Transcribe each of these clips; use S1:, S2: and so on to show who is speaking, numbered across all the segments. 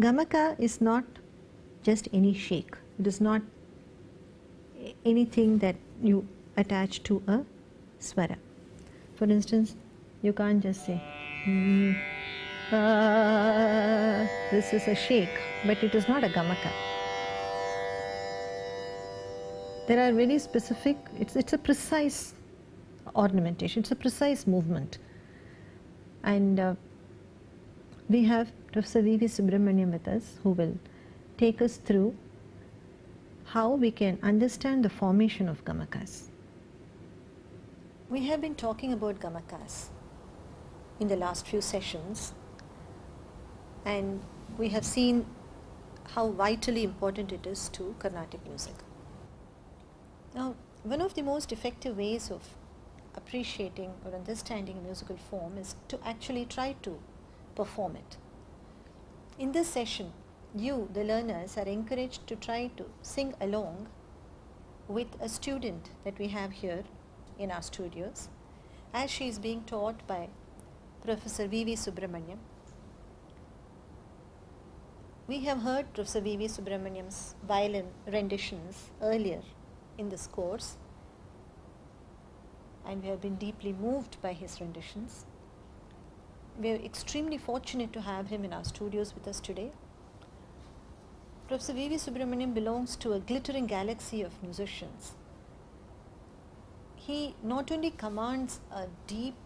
S1: Gamaka is not just any shake. It is not anything that you attach to a swara. For instance, you can't just say, "Hmm, ah," this is a shake, but it is not a gamaka. There are very specific, it's, it's a precise ornamentation, it's a precise movement. And uh, we have Professor V.V. Subramaniam with us who will take us through how we can understand the formation of gamakas. We have been talking about gamakas in the last few sessions and we have seen how vitally important it is to Carnatic music. Now, one of the most effective ways of appreciating or understanding musical form is to actually try to perform it. In this session, you, the learners, are encouraged to try to sing along with a student that we have here in our studios as she is being taught by Professor V.V. Subramaniam. We have heard Professor V.V. Subramaniam's violin renditions earlier in this course and we have been deeply moved by his renditions. We are extremely fortunate to have him in our studios with us today. Professor V.V. Subramaniam belongs to a glittering galaxy of musicians. He not only commands a deep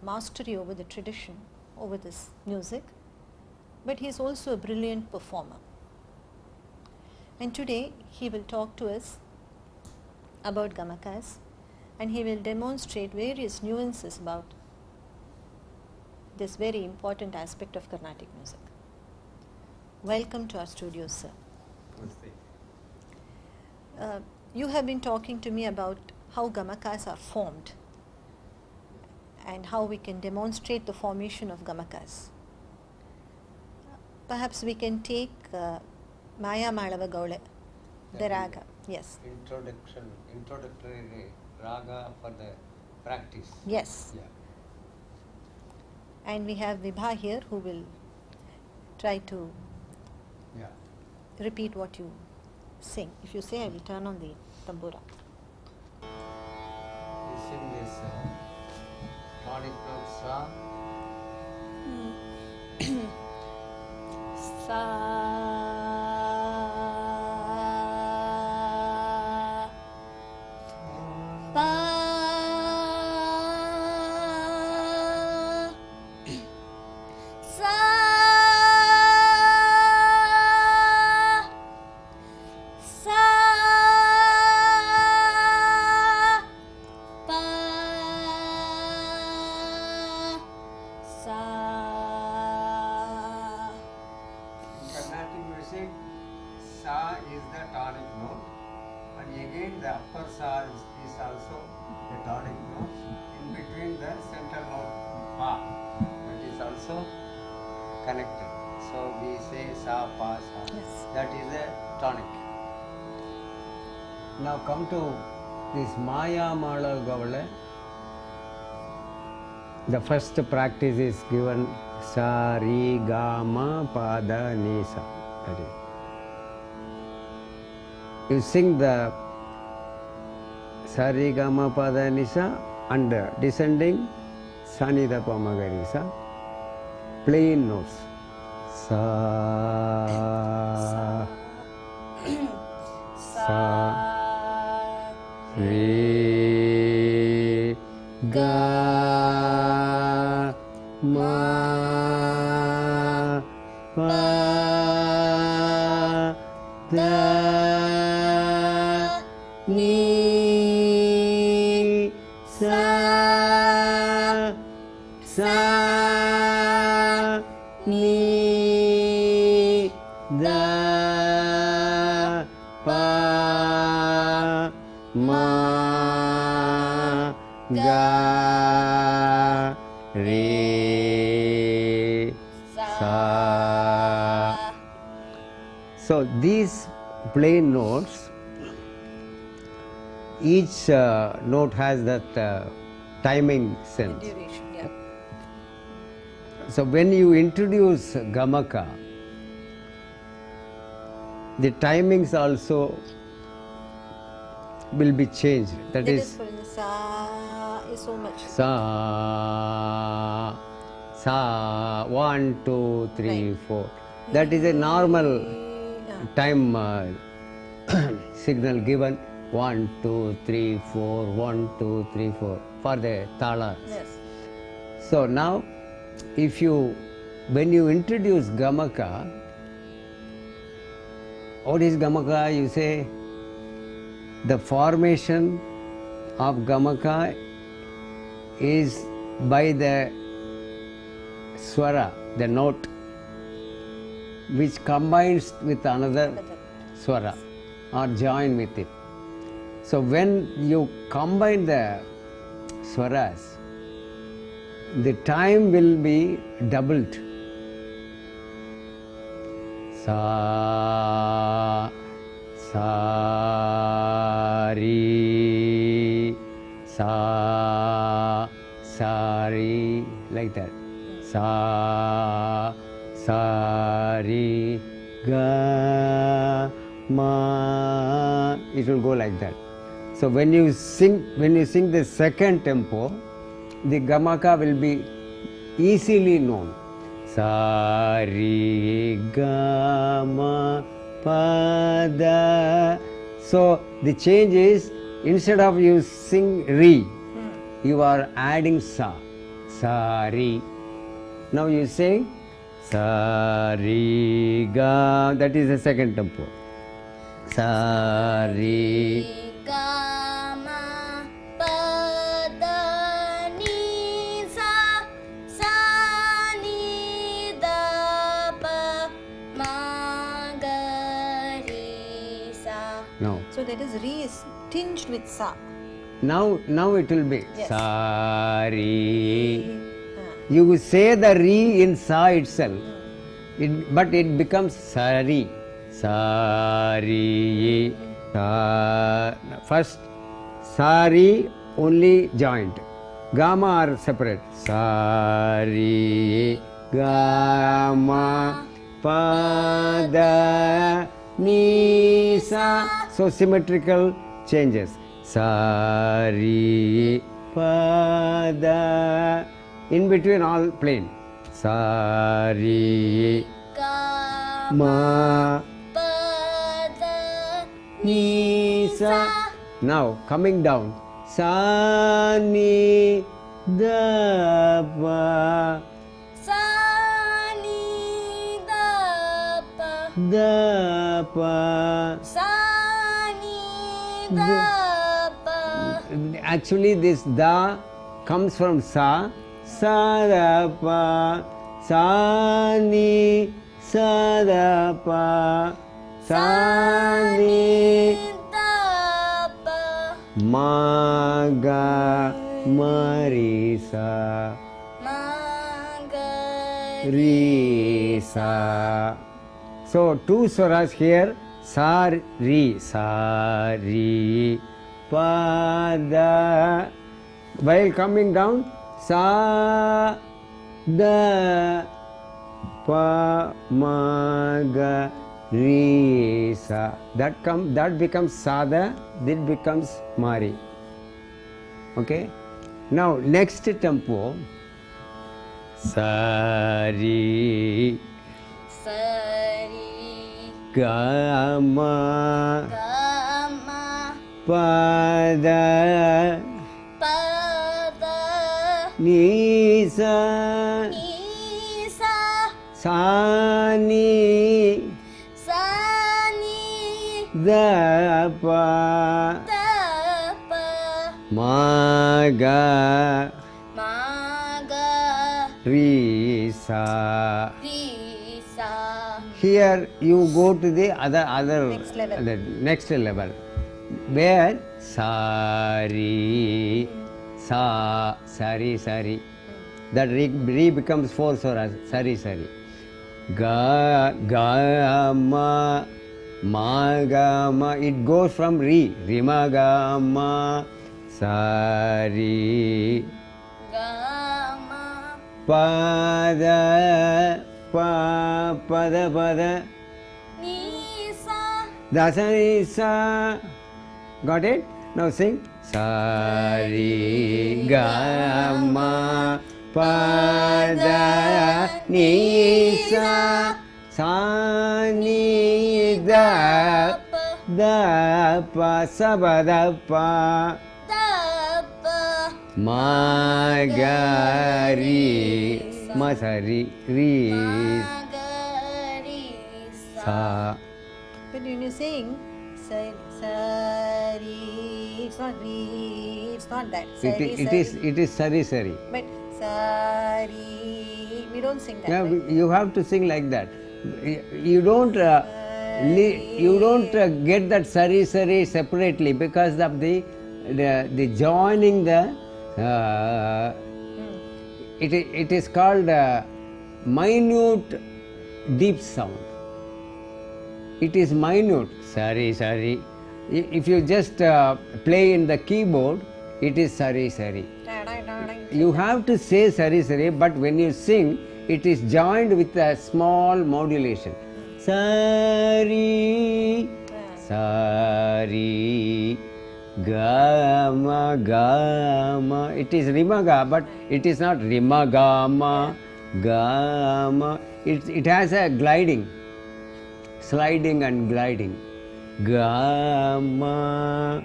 S1: mastery over the tradition, over this music, but he is also a brilliant performer. And today he will talk to us about gamakas and he will demonstrate various nuances about this very important aspect of Carnatic music. Welcome to our studio, sir. Uh, you have been talking to me about how gamakas are formed and how we can demonstrate the formation of gamakas. Perhaps we can take uh, Maya Malava Gaule, the raga. Yes.
S2: Introduction, introductory raga for the practice.
S1: Yes.
S2: Yeah.
S1: And we have Vibha here who will try to
S2: Yeah.
S1: repeat what you sing. If you say, I will turn on the tambura.
S2: You sing this uh, tonic note sa.
S3: sa
S2: The first practice is given sa, ri, ga, ma, pa, da, ni, sa. That is. You sing the sa, ri, ga, ma, pa, da, ni, sa and descending sa, ni, da, pa, ma, ga, ri, sa. Plain notes. Sa, sa, ri, ga, sa. So these plain notes, each uh, note has that uh, timing sense.
S1: Duration, yeah.
S2: So when you introduce gamaka, the timings also will be changed. That
S1: That
S2: is
S1: is for the sa is so much.
S2: sa sa one two three
S1: Right.
S2: four. That is a normal time uh, signal given one two three four one two three four for the tala.
S1: Yes.
S2: So now, if you when you introduce gamaka, what is gamaka? You say the formation of gamaka is by the swara, the note, which combines with another swara or join with it. So when you combine the swaras, the time will be doubled. Sa, sa, ri, sa, sa, like that. Sa, sa, ri, ga, ma. It will go like that. So when you sing, when you sing the second tempo, the gamaka will be easily known. Sa ri ga ma pa da. So the change is instead of you sing re, you are adding sa. Sa ri. Now you sing sa ri ga. That is the second tempo. Sa ri.
S3: Gama pada ni sa sa ni da pa ma ga ri sa.
S2: No.
S1: So that is re is tinged with sa.
S2: Now, now it will be
S1: Yes.
S2: sa ri.
S1: Ah.
S2: You say the re in sa itself, it, but it becomes sari. Sari. Sa. First, sari only joint. Gamma are separate. Sari. Gamma. Pada. Ni. Sa. So symmetrical changes. Sari. Pada. In between all plain. Sari. Ma.
S3: pada
S2: Ni. Sa. Now coming down. Sa. Ni. Da. Pa.
S3: sa ni da pa
S2: Da. Pa.
S3: sa ni da pa
S2: Actually, this da comes from sa. sarapa sani sarapa sani tapa
S3: maga Marisa,
S2: maga risa. So two swaras here. Sari sari pada. While coming down sa da pa ma ga ri sa. That come that becomes sada. That becomes mari. Okay. Now next tempo. Sari
S3: sari
S2: Gama
S3: gama
S2: Pada
S3: நீச
S2: சாணி
S3: தப
S2: மாக
S3: ரீசா
S2: here you go to the other other
S1: next level,
S2: the next level where sari sa sari sari that re, re becomes four swaras sari sari ga ga ma ma ga ma it goes from re rima ga ma sari
S3: gama
S2: pada pa pada pada
S3: nisa
S2: Dasani sa. Got it? Now sing. Sari ga ma pa da ni sa sa ni da da pa sa ba da pa ma ga ri ma sa. Ri ri sa.
S1: But when you sing. Sa- sari, it's not re, it's not that. Sari,
S2: it
S1: sari.
S2: is it is sari sari
S1: But sari, we don't sing that.
S2: Yeah,
S1: right?
S2: you have to sing like that. You don't, uh, you don't uh, get that sari sari separately because of the the, the joining the. Uh, it, it is called uh, minute deep sound. It is minute. Sorry, sari. If you just uh, play in the keyboard, it is sari sari. You have to say sari sari, but when you sing, it is joined with a small modulation. Sari, sari, gama, gama. It is rimaga, but it is not rimagama, gama. It, it has a gliding, sliding and gliding. Gama,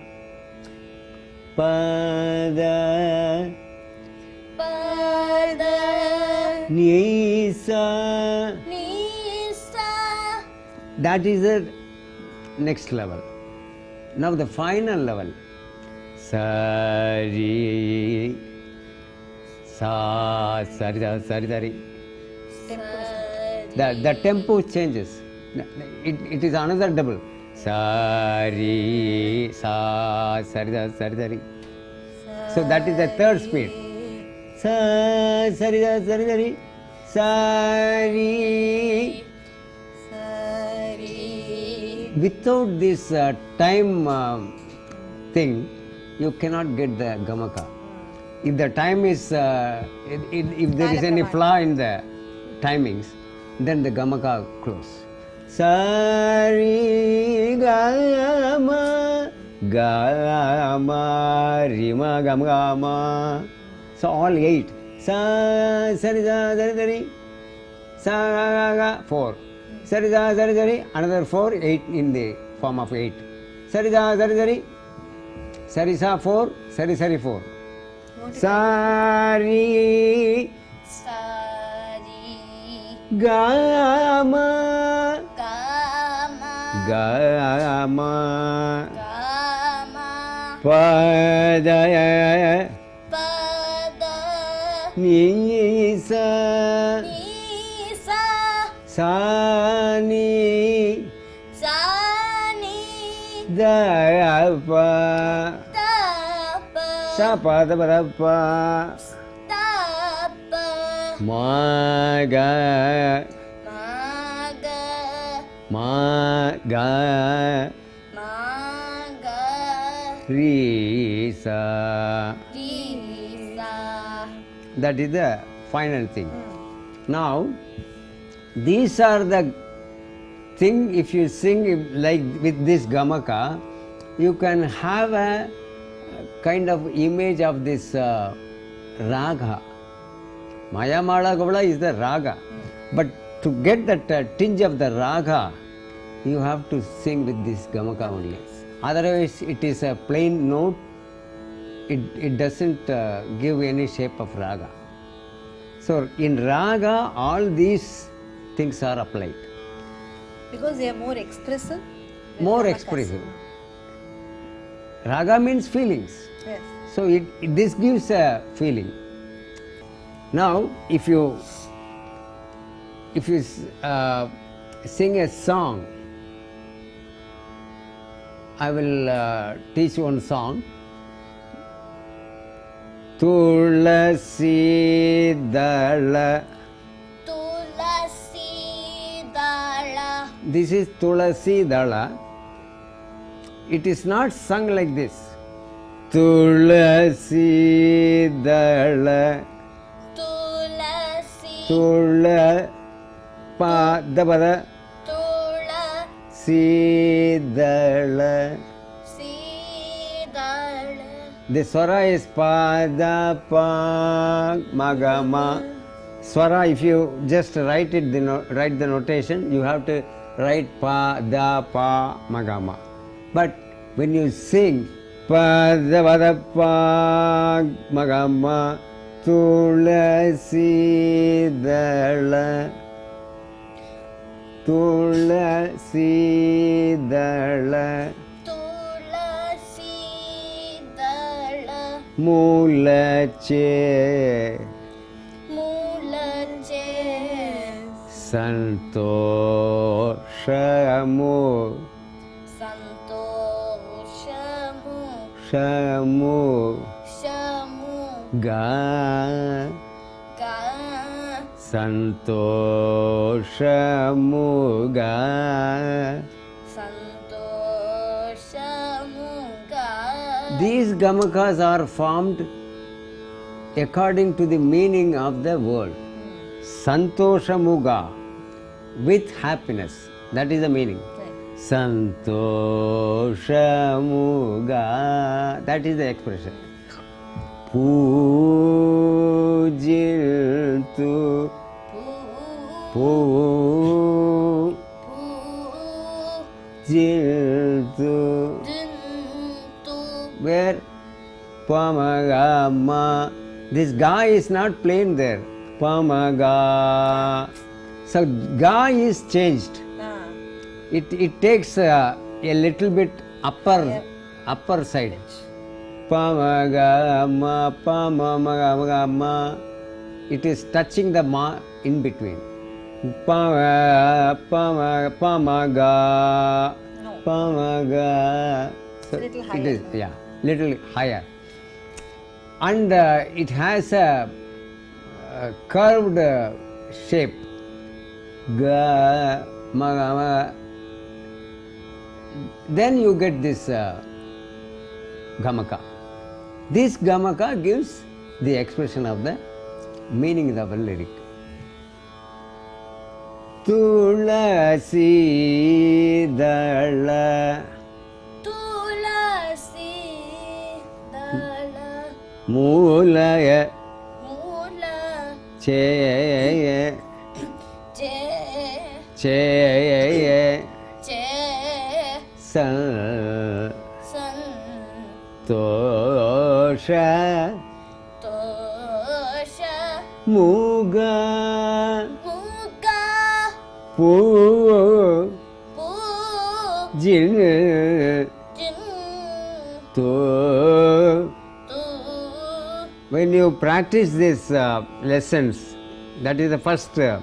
S2: pada.
S3: Pada.
S2: Nisa.
S3: Nisa.
S2: That is the next level. Now the final level. Sari. Sa. Sari. sa- Sari. Sari. The, the tempo changes. It, it is another double. Sari. Sa. Sari. sa- Sari. Sari. So that is the third speed. Sa. Sari. sa- Sari. Sari. Sari.
S1: Sari.
S2: without this uh, time um, thing, you cannot get the gamaka. If the time is, uh, if if there is any flaw in the timings, then the gamaka close. Sari gama gama rima gama gama. So all eight. Sa sari sa sari sari. Sa ga ga ga four. Sari sa sari sari another four eight in the form of eight. Sari sa sari sari. Sari sa four. Sari sari four. Sari
S3: Sari.
S2: gama
S3: Gama.
S2: Pada
S3: Pada.
S2: Nisa
S3: Nisa
S2: Sani.
S3: Sani.
S2: Dapa
S3: Dapa
S2: Sapa Dapa
S3: Dapa
S2: Dapa
S3: Maga. మా
S2: గా ರೀ ಸಾ. That is the final thing ನಾವು these are the thing if you sing like with this gamaka you can have a kind of image of this raga Mayamalavagowla is the raga but to get that uh, tinge of the raga you have to sing with this gamaka only otherwise it is a plain note. It, it doesn't uh, give any shape of raga. So in raga all these things are applied.
S1: Because they are more expressive.
S2: more expressive. Raga means feelings.
S1: Yes.
S2: so it, it- this gives a feeling. Now if you if you uh, sing a song i will uh, teach one song. Tulasi dala.
S3: Tulasi Dala.
S2: this is tulasi dala. It is not sung like this. Tulasi dala.
S3: Tulasi
S2: tula pa dabada
S3: Tula
S2: Sidala.
S3: Sidala.
S2: The swara is pa, da, pa, ma, ga, ma. Swara, if you just write it, the no, write the notation, you have to write pa, da, pa, ma, ga, ma. But when you sing pa, da, va, da, pa, ma, ga, ma, tulasi dala, द
S3: मूलचे
S2: मूलचे
S3: सन्तोषमु
S2: सन्तोषमु
S3: शमु
S2: शमु गा
S3: సంతోషముగా సంతోషముగా
S2: These gamakas are formed according to the meaning of the word. Santoshamuga, with happiness. That is the meaning. Right. Santoshamuga, that is the expression.
S3: Poo
S2: جلت
S3: جلت
S2: where? Pamagama this guy is not playing there. Pamaga. So ga is changed. Ah. It it takes uh, a little bit upper upper side. Pamagama it is touching the ma in between. Pa ma Pama, pama, pamaga, pamaga. So
S1: little
S2: It
S1: higher
S2: is, yeah, little higher. And uh, it has a, uh curved uh, shape. Ga, ma, ga, ma. Then you get this uh, gamaka. This gamaka gives the expression of the meaning
S3: the
S2: lyric
S3: துளசிதழ
S2: மூலய.
S3: சேய.
S2: சேய.
S3: சந்தோஷ
S2: மூக
S3: பூ
S2: ஜில்
S3: தோ
S2: when you practice this uh, lessons, that is the first uh,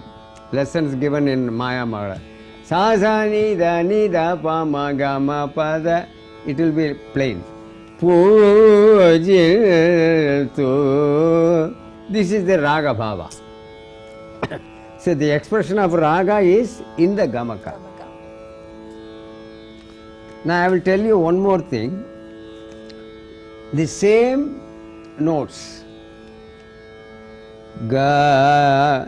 S2: lessons given in Maya Mara. Sa sa ni da ni da pa ma ga ma pa da, it will be plain. Pujil tu This is the raga bhava. so the expression of raga is in the gamaka. Now I will tell you one more thing. The same notes ga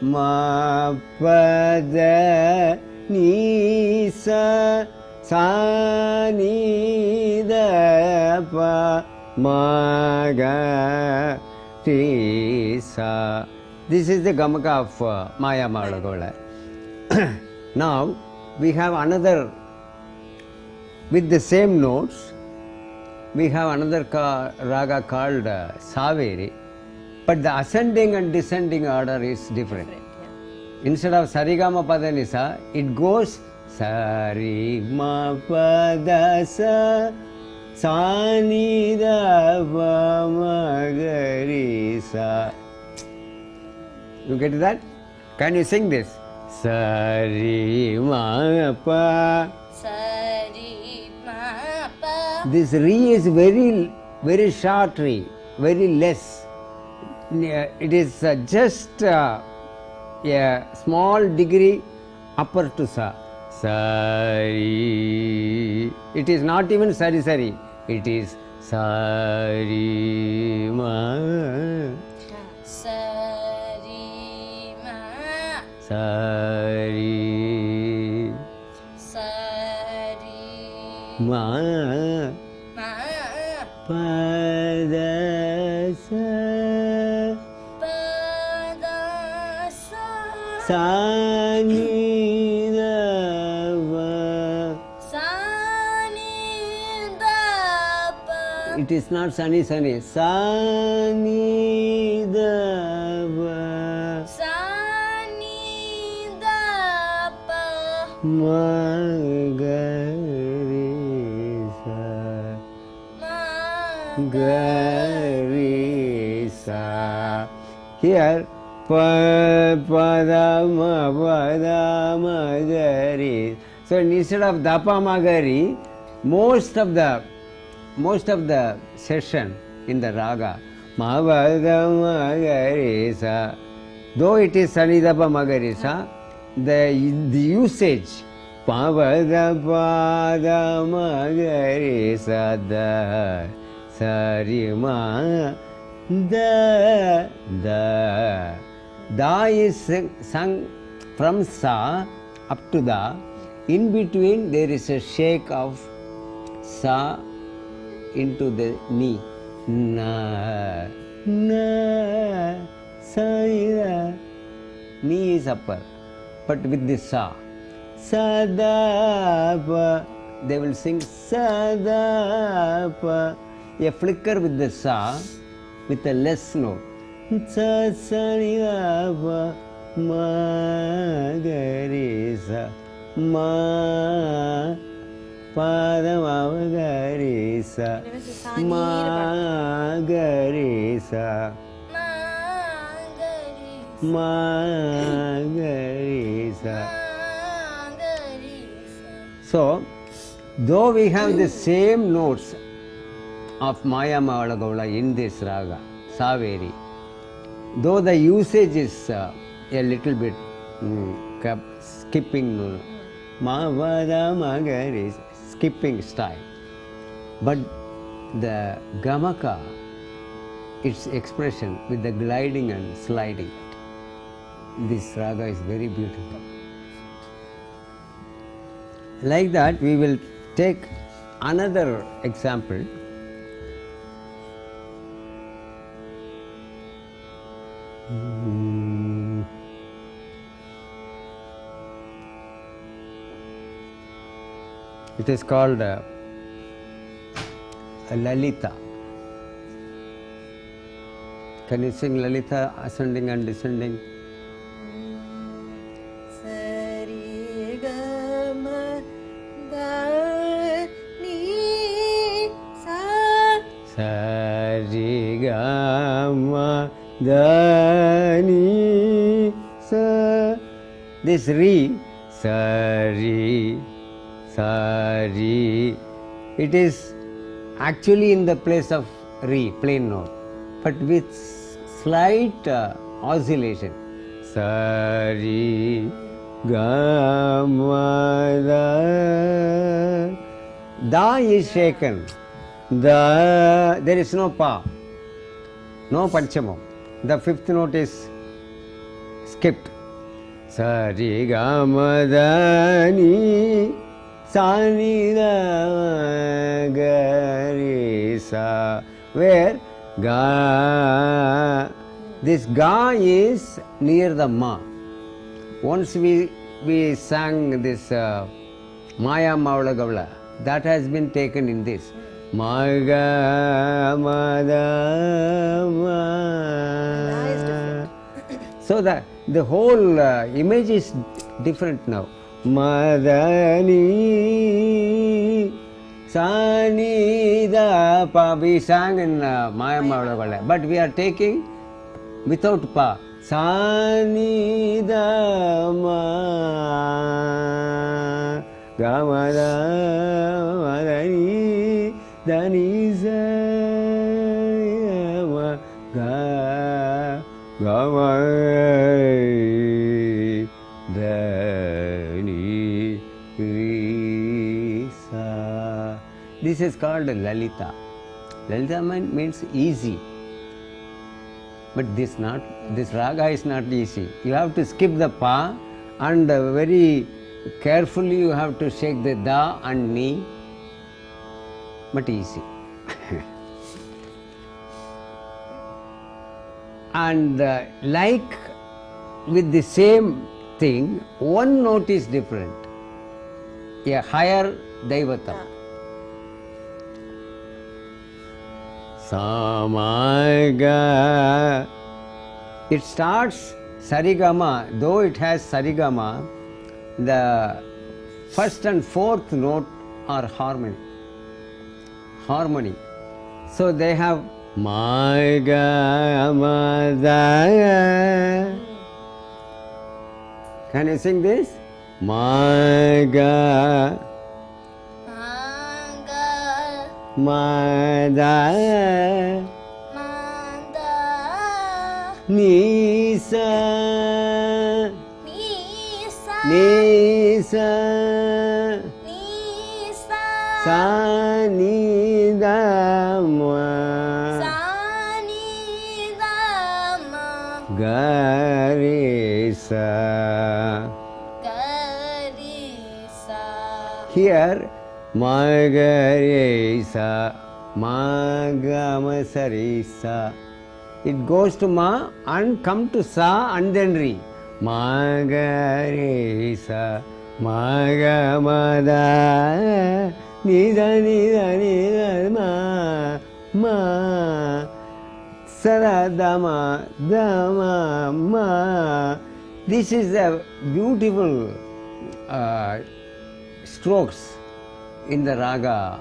S2: ma pa da ni sa sa ni da pa ma ga ti sa this is the gamaka of uh, maya malagola now we have another with the same notes we have another ca- raga called uh, Saveri, but the ascending and descending order is different. different yeah. Instead of Sarigama Padanisa, it goes Sarigama Padasa சானித sa. You get that? Can you sing this? Sari ma pa.
S3: Sari ma pa.
S2: This re is very, very short re, very less. It is uh, just uh, a small degree upper to sa. Sari. It is not even sari sari. It is sari not sunny, sunny.
S3: Sunny the
S2: world. Sunny the world.
S3: Margarisa.
S2: Margarisa. Here, Padama, Padama, Gari. So instead of Dapa Magari, most of the most of the session in the raga. Magadamagarisa. Though it is Sanidapa Magarisa, the, the usage பவதபாதமகரிசத சரிமா த த தா is Sangh from சா up to தா in between there is a shake of சா into the knee. Na, na, sa, ya. Knee is upper, but with the sa. Sadapa. They will sing Sadapa. A flicker with the sa, with a less note. Sa, sa, ni. Ma, ga, re, sa. Ma,
S3: పాదం
S2: అవగరీస
S3: మా గరీస
S2: మా గరీస so though we have the same notes of Mayamalavagowla in this raga Saveri though the usage is a little bit skipping మా వాదా మా గరీస skipping style, but the Gamaka, its expression with the gliding and sliding, this raga is very beautiful. Like that, we will take another example. It is called uh, Lalita. Can you sing Lalita ascending and descending? Sarigama Dani Sa. This Re, Sari, Sari, it is actually in the place of Re, plain note, but with slight uh, oscillation. Sari, Gama, Da. Da is shaken. The there is no pa, no panchamam. The fifth note is skipped. Sari gama dani sani da gari sa. Where ga this ga is near the ma. Once we we sang this uh, Maya Maula Gavla, that has been taken in this. Maga Ma. So the the whole uh, image is different now. மதனி சனித பா we song in மாயமாவோட கொள்ள but we are taking without பா சானித கமத மதனி தனிச கம This is called Lalita. Lalita means easy. But this not this raga is not easy. You have to skip the pa and very carefully you have to shake the da and ni but easy. and uh, like with the same thing, one note is different. A higher Daivatam. Samaga. It starts Sarigama, though it has Sarigama, the first and fourth note are harmony. Harmony. So they have Maga Mada. Can you sing this? Maga
S3: മദ
S2: നീസ
S3: നീസ
S2: സനിദ
S3: ഗരിസ.
S2: Here Magarisa Magamasarisa It goes to Ma and come to Sa and then Re. Magarisa Magamada Nida Nida Nida Ma Ma Saradama Dama Ma This is a beautiful uh, strokes in the raga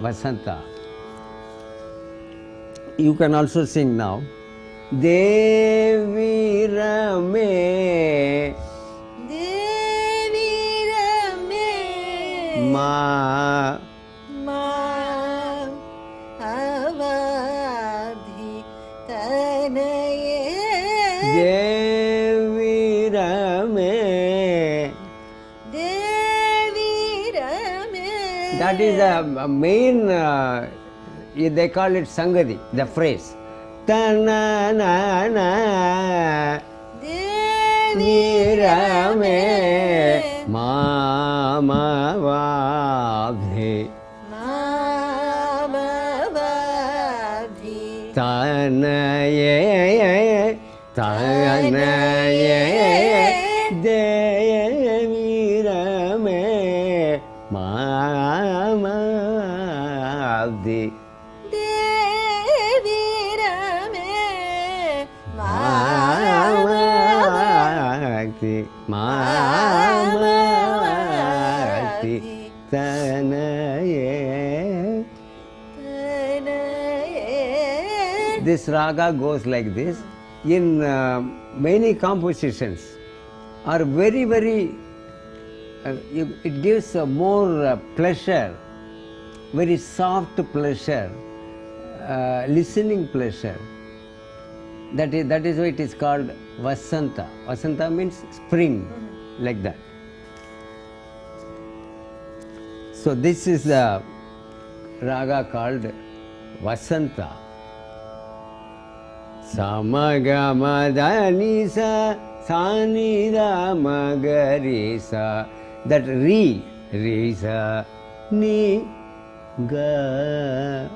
S2: Vasanta. You can also sing now. Devi Rame
S1: Devi Rame
S2: Ma
S1: Ma
S2: is the main, uh, they
S1: main
S2: इ call इ the phrase तन
S1: निरमे मानय
S2: Mamavakti Mamavakti Tanaye
S1: Tanaye
S2: This raga goes like this. In uh, many compositions are very very uh, it gives uh, more uh, pleasure, very soft pleasure, uh, listening pleasure. That is, that is why it is called Vasanta. Vasanta means spring, like that. So this is the raga called Vasanta. Samagamada Sanida Magarisa. That re, risa, ni, ga,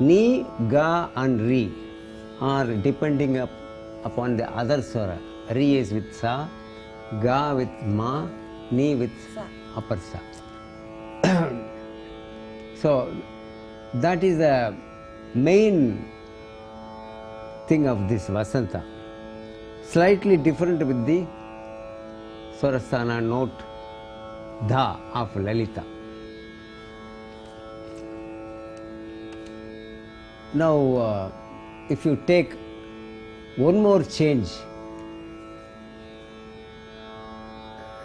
S2: ni, ga and re are depending up, upon the other swara. Re is with sa, ga with ma, ni with sa. upper sa. so that is the main thing of this Vasanta. Slightly different with the Swarasthana note Dha of Lalita. Now, uh, if you take one more change,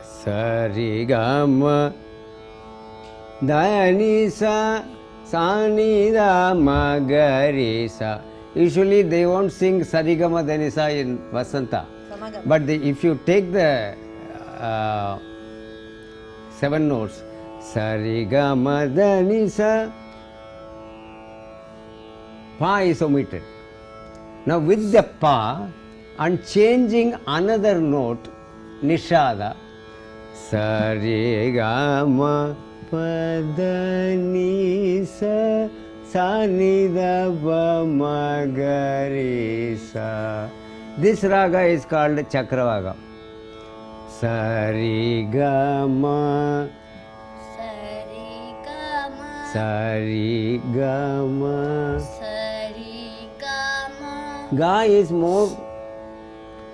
S2: Sarigama Dhanisa Sanida Magarisa. Usually they won't sing Sarigama Dhanisa in Vasanta. But the, if you take the uh, seven notes, Sarigama Danisa, Pa is omitted. Now with the pa and changing another note, nishada, sarigama padanisa sanidaba magarisa. This raga is called chakravaga.
S3: Sarigama Sarigama
S2: Sarigama Ga is more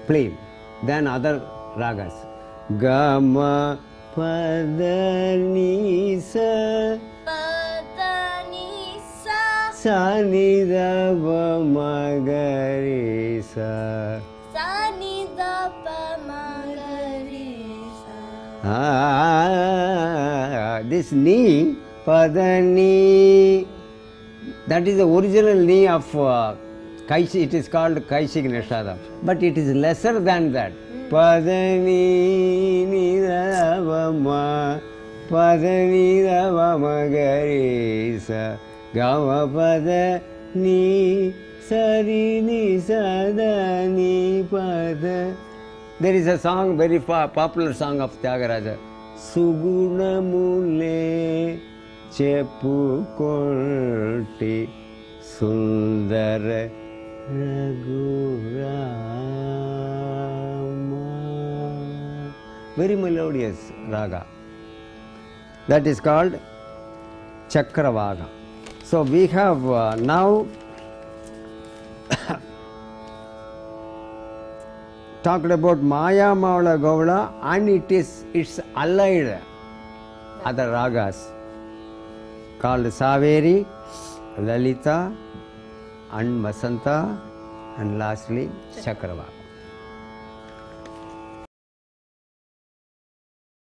S2: plain than other ragas. Gama padani sa
S3: Padani Sa.
S2: sa ni da pa ma ga re sa.
S3: Sani Da Pa Ma Ga Re Sa.
S2: Ah, this ni, padani, that is the original ni of uh, Kaisi, it is called Kaisik Nishadam. But it is lesser than that. Padani Nidavama Padani Davama Garisa Gavapada Ni Sarini Sadani Pada. There is a song, very popular song of Tyagaraja. Sugunamule Chepu Kolti Sundara Raghurama. Very melodious raga. That is called Chakravaga. So we have uh, now talked about Maya Mala Gaula and it is its allied other ragas called Saveri, Lalita, and Masanta and lastly Chakravaga.